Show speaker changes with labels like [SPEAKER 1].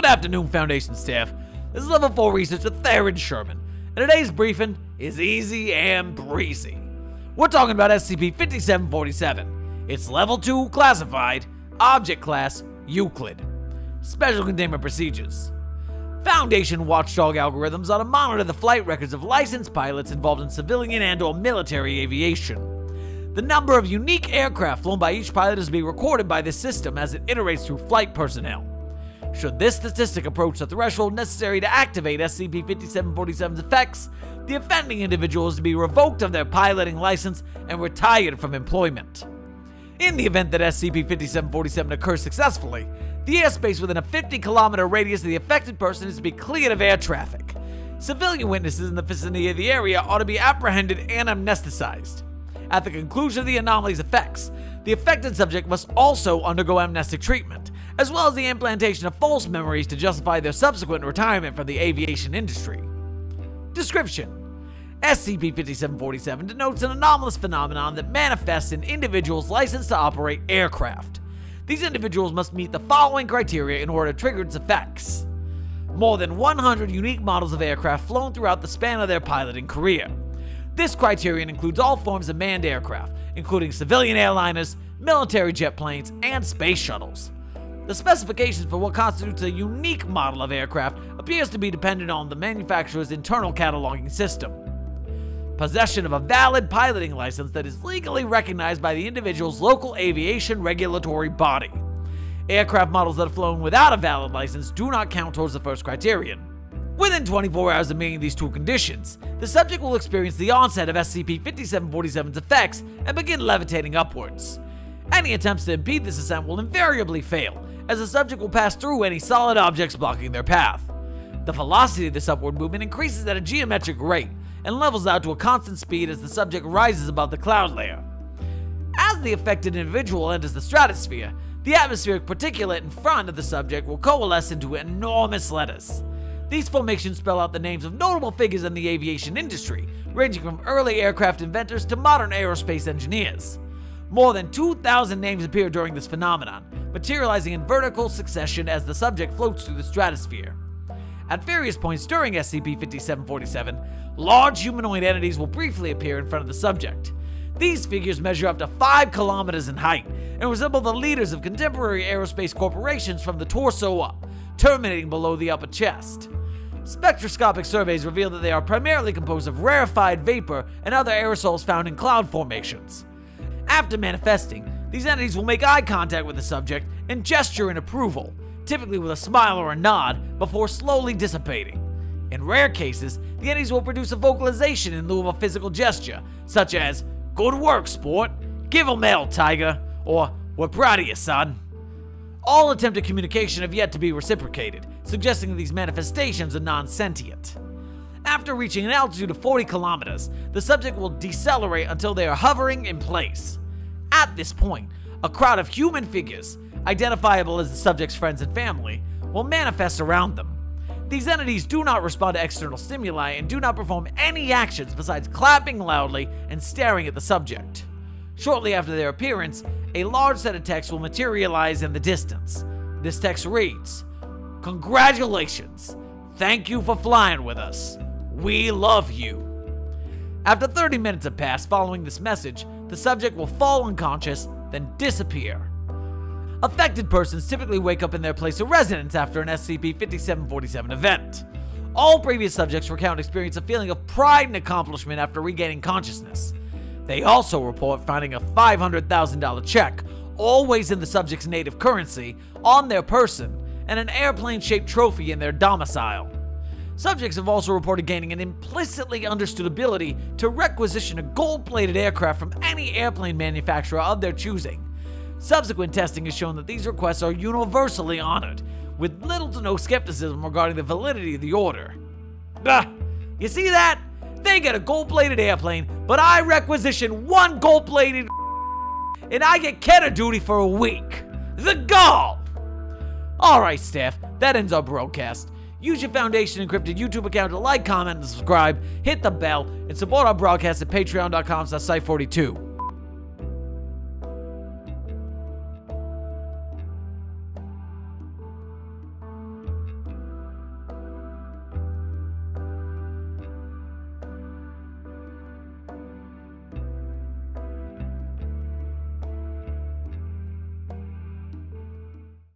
[SPEAKER 1] Good afternoon, Foundation staff. This is Level 4 Researcher Theron Sherman, and today's briefing is easy and breezy. We're talking about SCP-5747. It's Level 2 Classified, Object Class, Euclid. Special Containment Procedures. Foundation watchdog algorithms are to monitor the flight records of licensed pilots involved in civilian and or military aviation. The number of unique aircraft flown by each pilot is to be recorded by this system as it iterates through flight personnel. Should this statistic approach the threshold necessary to activate SCP-5747's effects, the offending individual is to be revoked of their piloting license and retired from employment. In the event that SCP-5747 occurs successfully, the airspace within a 50 kilometer radius of the affected person is to be cleared of air traffic. Civilian witnesses in the vicinity of the area ought to be apprehended and amnesticized. At the conclusion of the anomaly's effects, the affected subject must also undergo amnestic treatment, as well as the implantation of false memories to justify their subsequent retirement from the aviation industry. Description SCP 5747 denotes an anomalous phenomenon that manifests in individuals licensed to operate aircraft. These individuals must meet the following criteria in order to trigger its effects more than 100 unique models of aircraft flown throughout the span of their piloting career. This criterion includes all forms of manned aircraft, including civilian airliners, military jet planes, and space shuttles. The specifications for what constitutes a unique model of aircraft appears to be dependent on the manufacturer's internal cataloging system. Possession of a valid piloting license that is legally recognized by the individual's local aviation regulatory body. Aircraft models that are flown without a valid license do not count towards the first criterion. Within 24 hours of meeting these two conditions, the subject will experience the onset of SCP-5747's effects and begin levitating upwards. Any attempts to impede this ascent will invariably fail, as the subject will pass through any solid objects blocking their path. The velocity of this upward movement increases at a geometric rate and levels out to a constant speed as the subject rises above the cloud layer. As the affected individual enters the stratosphere, the atmospheric particulate in front of the subject will coalesce into enormous letters. These formations spell out the names of notable figures in the aviation industry, ranging from early aircraft inventors to modern aerospace engineers. More than 2,000 names appear during this phenomenon, materializing in vertical succession as the subject floats through the stratosphere. At various points during SCP 5747, large humanoid entities will briefly appear in front of the subject. These figures measure up to 5 kilometers in height and resemble the leaders of contemporary aerospace corporations from the torso up, terminating below the upper chest. Spectroscopic surveys reveal that they are primarily composed of rarefied vapor and other aerosols found in cloud formations. After manifesting, these entities will make eye contact with the subject and gesture in approval, typically with a smile or a nod, before slowly dissipating. In rare cases, the entities will produce a vocalization in lieu of a physical gesture, such as, Good work, sport, give 'em hell, tiger, or We're proud of you, son. All attempted communication have yet to be reciprocated, suggesting that these manifestations are non sentient. After reaching an altitude of 40 kilometers, the subject will decelerate until they are hovering in place. At this point, a crowd of human figures, identifiable as the subject's friends and family, will manifest around them. These entities do not respond to external stimuli and do not perform any actions besides clapping loudly and staring at the subject. Shortly after their appearance, a large set of text will materialize in the distance. This text reads Congratulations! Thank you for flying with us. We love you. After 30 minutes have passed following this message, the subject will fall unconscious, then disappear. Affected persons typically wake up in their place of residence after an SCP 5747 event. All previous subjects recount experience a feeling of pride and accomplishment after regaining consciousness. They also report finding a $500,000 check, always in the subject's native currency, on their person, and an airplane shaped trophy in their domicile. Subjects have also reported gaining an implicitly understood ability to requisition a gold plated aircraft from any airplane manufacturer of their choosing. Subsequent testing has shown that these requests are universally honored, with little to no skepticism regarding the validity of the order. Bah! You see that? They get a gold plated airplane, but I requisition one gold plated and I get Kenner duty for a week. The gall! Alright, staff, that ends our broadcast. Use your Foundation Encrypted YouTube account to like, comment, and subscribe, hit the bell, and support our broadcast at patreon.com slash site42.